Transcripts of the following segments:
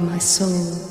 my soul.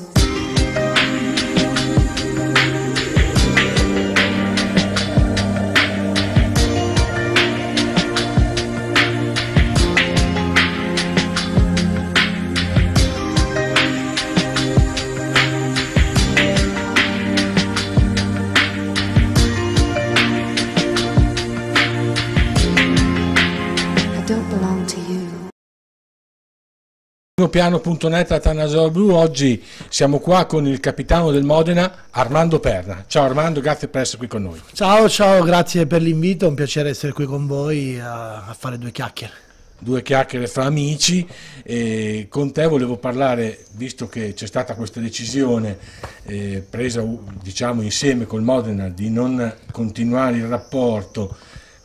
Piano.net a Tanasol Blu, oggi siamo qua con il capitano del Modena Armando Perna. Ciao Armando, grazie per essere qui con noi. Ciao, ciao, grazie per l'invito, è un piacere essere qui con voi a, a fare due chiacchiere. Due chiacchiere fra amici e con te volevo parlare, visto che c'è stata questa decisione eh, presa diciamo insieme col Modena di non continuare il rapporto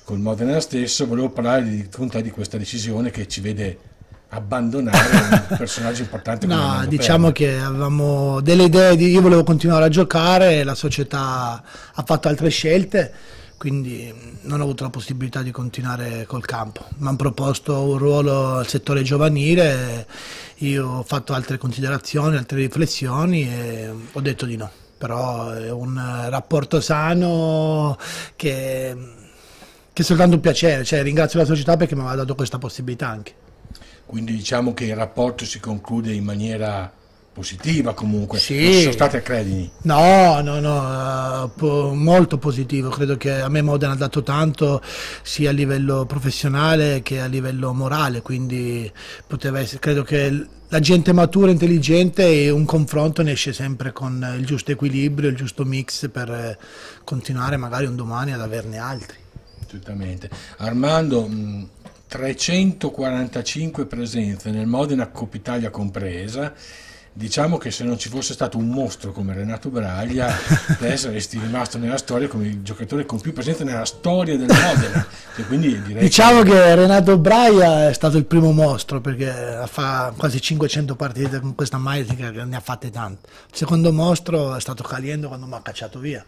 col Modena stesso, volevo parlare di, con te di questa decisione che ci vede abbandonare un personaggio importante come No, diciamo che avevamo delle idee, di, io volevo continuare a giocare, la società ha fatto altre scelte, quindi non ho avuto la possibilità di continuare col campo. Mi hanno proposto un ruolo al settore giovanile, io ho fatto altre considerazioni, altre riflessioni e ho detto di no. Però è un rapporto sano che, che è soltanto un piacere, cioè, ringrazio la società perché mi aveva dato questa possibilità anche. Quindi diciamo che il rapporto si conclude in maniera positiva comunque, Sì. non sono state accredini. No, no, no, eh, po- molto positivo, credo che a me Modena ha dato tanto sia a livello professionale che a livello morale, quindi poteva essere, credo che la gente matura, intelligente e un confronto ne esce sempre con il giusto equilibrio, il giusto mix per continuare magari un domani ad averne altri. Assolutamente. Armando, mh, 345 presenze nel Modena Coppa Italia compresa. Diciamo che se non ci fosse stato un mostro come Renato Braglia, te saresti rimasto nella storia come il giocatore con più presenze nella storia del Modena. Quindi direi Diciamo che Renato Braia è stato il primo mostro perché fa quasi 500 partite con questa maglia che ne ha fatte tante. Il secondo mostro è stato Caliendo quando mi ha cacciato via.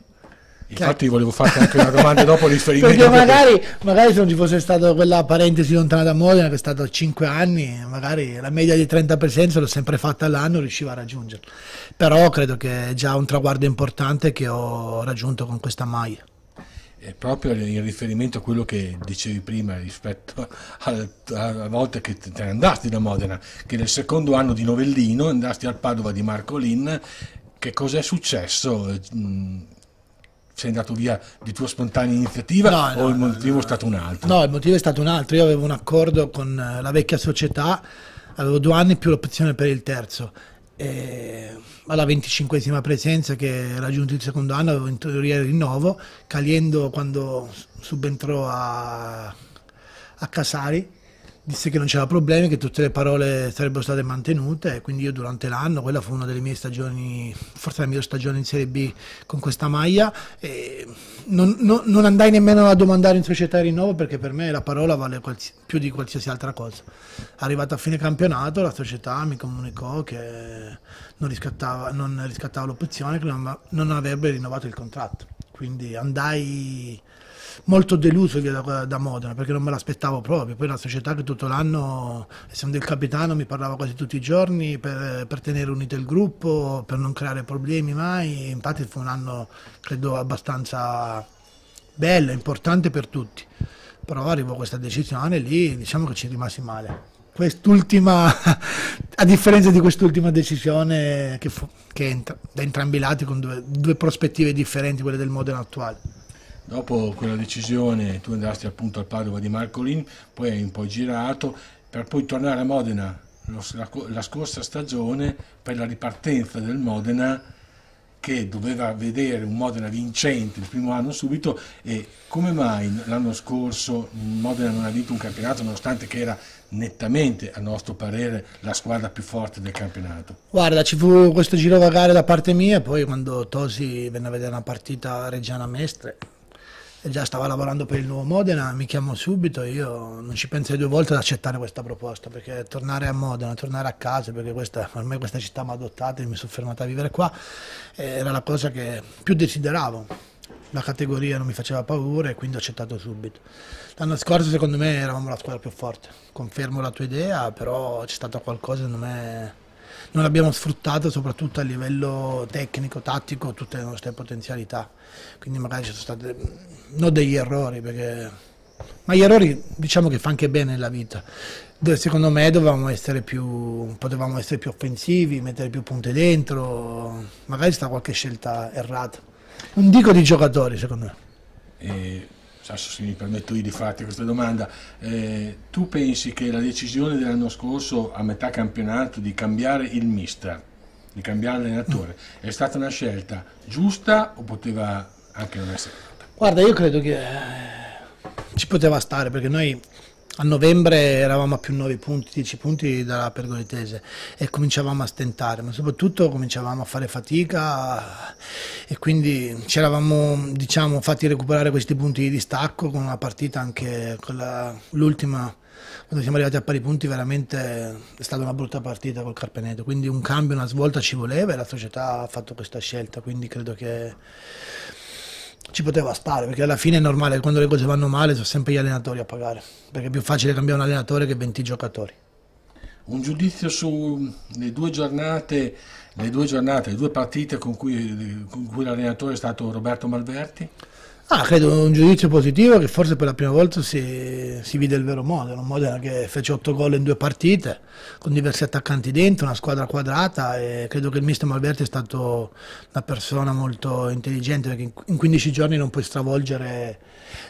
Infatti volevo farti anche una domanda dopo riferimento Perché magari, magari se non ci fosse stata quella parentesi lontana da Modena che è stato 5 anni, magari la media di 30 presenze l'ho sempre fatta all'anno, riuscivo a raggiungerla. Però credo che è già un traguardo importante che ho raggiunto con questa maglia. è proprio in riferimento a quello che dicevi prima rispetto al- a, a volte che te ne andasti da Modena, che nel secondo anno di Novellino andasti al Padova di Marco Lin, che cosa è successo? Sei andato via di tua spontanea iniziativa No, o no, il motivo no. è stato un altro? No, il motivo è stato un altro. Io avevo un accordo con eh, la vecchia società, avevo due anni più l'opzione per il terzo. E alla 25esima presenza che raggiunto il secondo anno avevo in teoria il rinnovo. Caliendo quando subentrò a, a Casari disse che non c'era problemi, che tutte le parole sarebbero state mantenute e quindi io durante l'anno, quella fu una delle mie stagioni, forse la mia stagione in Serie B con questa maglia, non, non- non andai nemmeno a domandare in società il rinnovo perché per me la parola vale più di qualsiasi altra cosa. Arrivato a fine campionato la società mi comunicò che non riscattava, non riscattava l'opzione, che non, non avrebbe rinnovato il contratto. Quindi andai molto deluso via da, da Modena perché non me l'aspettavo proprio. Poi la società che tutto l'anno, essendo il capitano, mi parlava quasi tutti i giorni per, per tenere unito il gruppo, per non creare problemi mai. Infatti fu un anno, credo, abbastanza bello, importante per tutti. Però arrivò questa decisione lì diciamo che ci rimasi male. Quest'ultima, a differenza di quest'ultima decisione che, fu, che entra, da entrambi i lati con due, due prospettive differenti, quelle del Modena attuale. Dopo quella decisione tu andasti appunto al Padova di Marcolin, poi hai un po' girato per poi tornare a Modena la, scorsa stagione per la ripartenza del Modena che doveva vedere un Modena vincente il primo anno subito e come mai l'anno scorso Modena non ha vinto un campionato nonostante che era nettamente a nostro parere la squadra più forte del campionato. Guarda, ci fu questo girovagare da parte mia, poi quando Tosi venne a vedere una partita Reggiana Mestre già stava lavorando per il nuovo Modena, mi chiamò subito io non ci pensai due volte ad accettare questa proposta, perché tornare a Modena, tornare a casa, perché questa, me questa città mi ha adottato e mi sono fermato a vivere qua, era la cosa che più desideravo. La categoria non mi faceva paura e quindi ho accettato subito. L'anno scorso secondo me eravamo la squadra più forte, confermo la tua idea, però c'è stato qualcosa secondo me non abbiamo sfruttato soprattutto a livello tecnico, tattico, tutte le nostre potenzialità. Quindi magari ci sono stati non degli errori, perché... ma gli errori diciamo che fa anche bene nella vita. Secondo me essere più, potevamo essere più offensivi, mettere più punte dentro, magari sta qualche scelta errata. Non dico di giocatori, secondo me. E adesso se mi permetto io di farti questa domanda, eh, tu pensi che la decisione dell'anno scorso a metà campionato di cambiare il mister, di cambiare allenatore, è stata una scelta giusta o poteva anche non essere fatta? Guarda, io credo che ci poteva stare perché noi a novembre eravamo a più 9 punti, 10 punti dalla pergoletese e cominciavamo a stentare, ma soprattutto cominciavamo a fare fatica e quindi ci eravamo diciamo, fatti recuperare questi punti di distacco con una partita anche quella, l'ultima quando siamo arrivati a pari punti veramente è stata una brutta partita col Carpeneto, quindi un cambio, una svolta ci voleva e la società ha fatto questa scelta, quindi credo che ci poteva stare, perché alla fine è normale quando le cose vanno male sono sempre gli allenatori a pagare, perché è più facile cambiare un allenatore che 20 giocatori. Un giudizio sulle due giornate, le due giornate, le due partite con cui, con cui l'allenatore è stato Roberto Malverti? Ah, credo un giudizio positivo che forse per la prima volta si, si vide il vero Modena, un Modena che fece 8 gol in due partite con diversi attaccanti dentro, una squadra quadrata e credo che il mister Malberti è stato una persona molto intelligente perché in 15 giorni non puoi stravolgere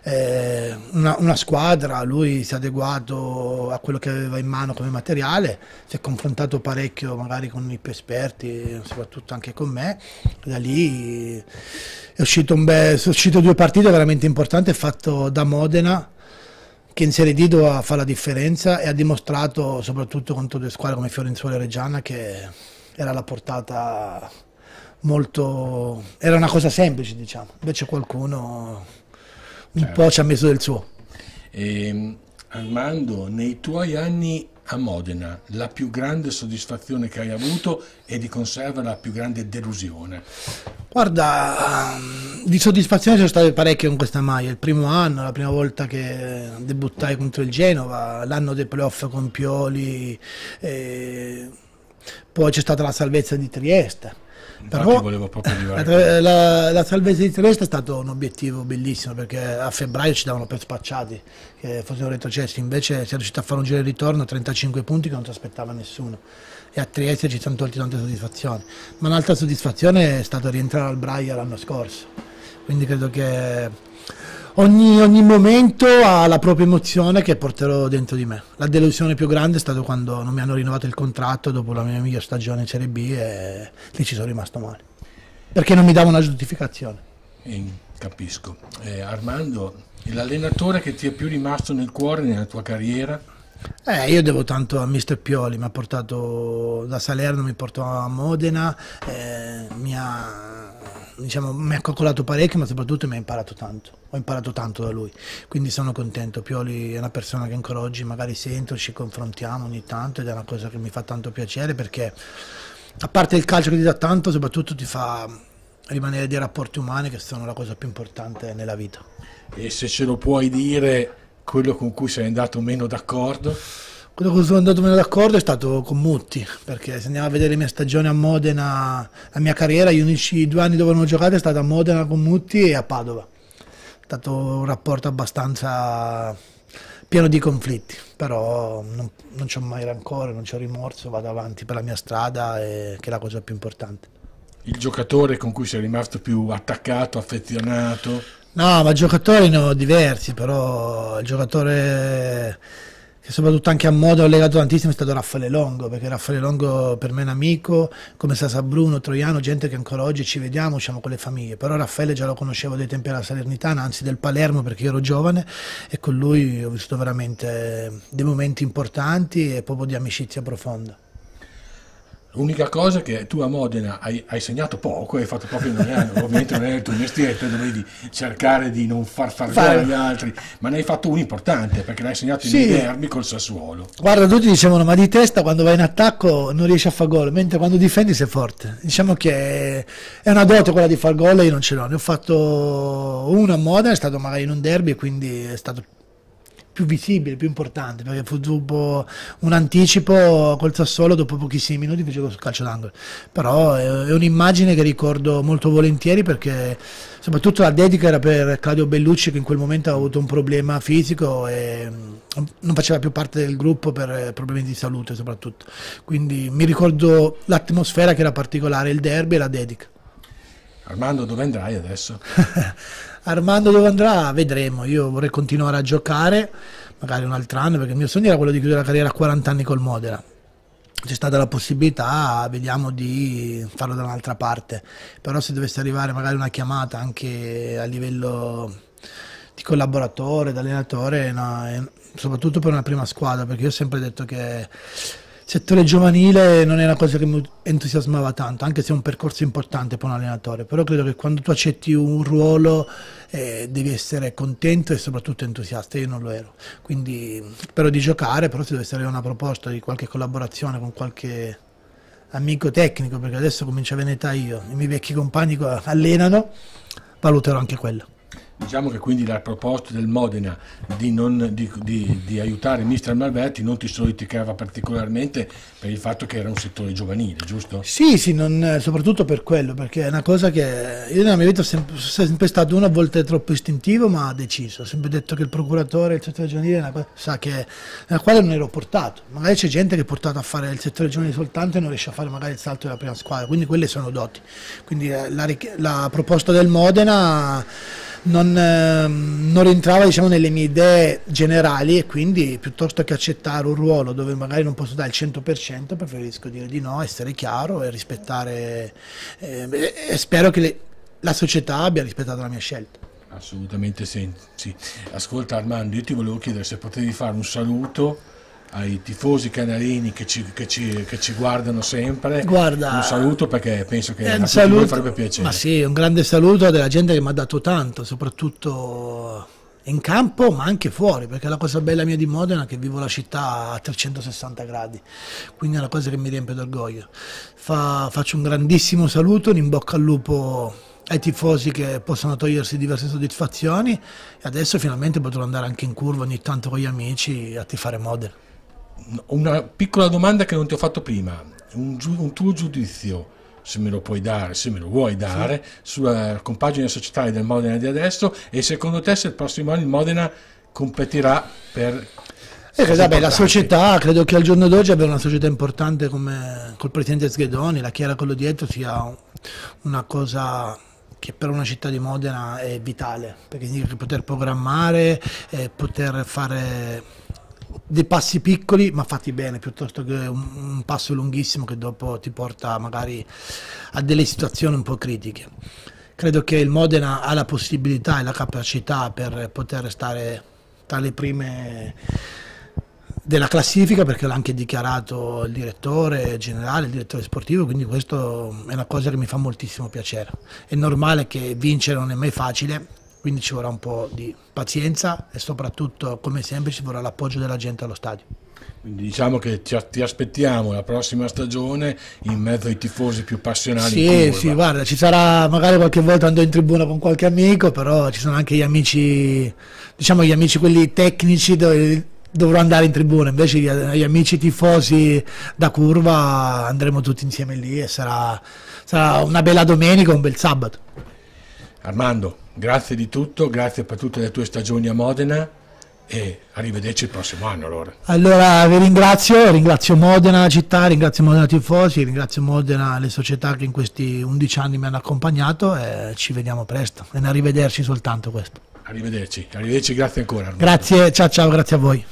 eh, una, una, squadra, lui si è adeguato a quello che aveva in mano come materiale, si è confrontato parecchio magari con i più esperti, soprattutto anche con me, da lì è uscito, un bel, sono uscito due partite veramente importanti, fatto da Modena che in Serie D doveva fare la differenza e ha dimostrato soprattutto contro due squadre come Fiorenzuola e Reggiana che era la portata molto era una cosa semplice diciamo invece qualcuno un certo. po' ci ha messo del suo e, ehm, Armando nei tuoi anni a Modena la più grande soddisfazione che hai avuto e di conserva la più grande delusione? Guarda, di soddisfazione sono state parecchie con questa maglia. Il primo anno, la prima volta che debuttai contro il Genova, l'anno dei playoff con Pioli, poi c'è stata la salvezza di Trieste però volevo proprio arrivare. La, la, salvezza di Trieste è stato un obiettivo bellissimo perché a febbraio ci davano per spacciati che fossero retrocessi, invece si è riuscito a fare un giro di ritorno a 35 punti che non si aspettava nessuno e a Trieste ci sono tolti tante soddisfazioni. Ma un'altra soddisfazione è stato rientrare al Braia l'anno scorso, quindi credo che ogni, ogni, momento ha la propria emozione che porterò dentro di me. La delusione più grande è stata quando non mi hanno rinnovato il contratto dopo la mia migliore stagione in Serie B e lì ci sono rimasto male. Perché non mi dava una giustificazione. Eh, capisco. Eh, Armando, l'allenatore che ti è più rimasto nel cuore nella tua carriera? Eh, io devo tanto a Mister Pioli, mi ha portato da Salerno, mi portò a Modena, eh, mi ha diciamo, mi ha coccolato parecchio, ma soprattutto mi ha imparato tanto. Ho imparato tanto da lui, quindi sono contento. Pioli è una persona che ancora oggi magari sento, ci confrontiamo ogni tanto ed è una cosa che mi fa tanto piacere perché a parte il calcio che ti dà tanto, soprattutto ti fa rimanere dei rapporti umani che sono la cosa più importante nella vita. E se ce lo puoi dire, quello con cui sei andato meno d'accordo? Quello con cui sono andato meno d'accordo è stato con Mutti, perché se andiamo a vedere le mie stagioni a Modena, la mia carriera, gli unici due anni dove non ho giocato è stato a Modena con Mutti e a Padova. È stato un rapporto abbastanza pieno di conflitti, però non, non c'ho mai rancore, non c'ho rimorso, vado avanti per la mia strada che è la cosa più importante. Il giocatore con cui sei rimasto più attaccato, affezionato? No, ma giocatori ne ho diversi, però il giocatore che soprattutto anche a modo ho legato tantissimo è stato Raffaele Longo, perché Raffaele Longo per me è un amico, come Sasa Bruno, Troiano, gente che ancora oggi ci vediamo, usciamo con le famiglie, però Raffaele già lo conoscevo dai tempi della Salernitana, anzi del Palermo perché io ero giovane e con lui ho vissuto veramente dei momenti importanti e proprio di amicizia profonda. L'unica cosa è che tu a Modena hai, hai segnato poco, hai fatto proprio non è, ovviamente non è il tuo mestiere, te dovevi cercare di non far far gol agli altri, ma ne hai fatto uno importante perché l'hai segnato sì. in derby col Sassuolo. Guarda, tutti dicevano ma di testa quando vai in attacco non riesci a far gol, mentre quando difendi sei forte. Diciamo che è una dote quella di far gol e io non ce l'ho. Ne ho fatto uno a Modena, è stato magari in un derby, quindi è stato più visibile, più importante, perché fu dopo un anticipo col Sassuolo, dopo pochissimi minuti fece sul calcio d'angolo. Però è, un'immagine che ricordo molto volentieri perché soprattutto la dedica era per Claudio Bellucci che in quel momento ha avuto un problema fisico e mm, non faceva più parte del gruppo per problemi di salute soprattutto. Quindi mi ricordo l'atmosfera che era particolare, il derby e la dedica. Armando, dove andrai adesso? Armando dove andrà? Vedremo. Io vorrei continuare a giocare, magari un altro anno, perché il mio sogno era quello di chiudere la carriera a 40 anni col Modena. C'è stata la possibilità, vediamo di farlo da un'altra parte. Però se dovesse arrivare magari una chiamata anche a livello di collaboratore, di allenatore, no, soprattutto per una prima squadra, perché io ho sempre detto che settore giovanile non è una cosa che mi entusiasmava tanto, anche se è un percorso importante per un allenatore, però credo che quando tu accetti un ruolo eh, devi essere contento e soprattutto entusiasta, io non lo ero, quindi spero di giocare, però se dovesse avere una proposta di qualche collaborazione con qualche amico tecnico, perché adesso comincio a venire età io, i miei vecchi compagni allenano, valuterò anche quello. Diciamo che quindi la proposta del Modena di, non, di, di, di aiutare mister Malverti non ti soliticava particolarmente per il fatto che era un settore giovanile, giusto? Sì, sì, non, soprattutto per quello, perché è una cosa che io nella mia vita sono sempre, sempre stato uno a volte troppo istintivo, ma deciso. Ho sempre detto che il procuratore, il settore giovanile è una cosa sa che, nella quale non ero portato. Magari c'è gente che è portata a fare il settore giovanile soltanto e non riesce a fare magari il salto della prima squadra, quindi quelle sono doti. Quindi eh, la, la proposta del Modena non, eh, non rientrava diciamo, nelle mie idee generali e quindi piuttosto che accettare un ruolo dove magari non posso dare il 100% preferisco dire di no, essere chiaro e rispettare eh, e spero che le, la società abbia rispettato la mia scelta. Assolutamente sì. sì. Ascolta Armando, io ti volevo chiedere se potevi fare un saluto ai tifosi canarini che ci, che ci, che ci guardano sempre. Guarda, un saluto perché penso che a saluto, farebbe piacere. Ma sì, un grande saluto della gente che mi ha dato tanto, soprattutto in campo ma anche fuori, perché la cosa bella mia di Modena è che vivo la città a 360 gradi, quindi è una cosa che mi riempie d'orgoglio. Fa, faccio un grandissimo saluto, un in bocca al lupo ai tifosi che possono togliersi diverse soddisfazioni e adesso finalmente potrò andare anche in curva ogni tanto con gli amici a tifare Modena una piccola domanda che non ti ho fatto prima, un, un tuo giudizio, se me lo puoi dare, se me lo vuoi dare, sì. sulla compagine societaria del Modena di adesso e secondo te se il prossimo anno il Modena competirà per... Eh, vabbè, la società, credo che al giorno d'oggi avere una società importante come col presidente Sghedoni, la Chiara quello dietro sia una cosa che per una città di Modena è vitale, perché significa poter programmare, eh, poter fare dei passi piccoli ma fatti bene piuttosto che un, un, passo lunghissimo che dopo ti porta magari a delle situazioni un po' critiche. Credo che il Modena ha la possibilità e la capacità per poter stare tra le prime della classifica perché l'ha anche dichiarato il direttore generale, il direttore sportivo, quindi questo è una cosa che mi fa moltissimo piacere. È normale che vincere non è mai facile, quindi ci vorrà un po' di pazienza e soprattutto come sempre ci vorrà l'appoggio della gente allo stadio. Quindi diciamo che ti aspettiamo la prossima stagione in mezzo ai tifosi più passionali. Sì, sì, guarda, ci sarà magari qualche volta andò in tribuna con qualche amico, però ci sono anche gli amici, diciamo gli amici quelli tecnici dove dovrò andare in tribuna, invece gli, gli amici tifosi da curva andremo tutti insieme lì e sarà, sarà una bella domenica, un bel sabato. Armando, grazie di tutto, grazie per tutte le tue stagioni a Modena e arrivederci il prossimo anno allora. Allora vi ringrazio, ringrazio Modena la città, ringrazio Modena Tifosi, ringrazio Modena le società che in questi 11 anni mi hanno accompagnato e ci vediamo presto e arrivederci soltanto questo. Arrivederci, arrivederci, grazie ancora. Armando. Grazie, ciao ciao, grazie a voi.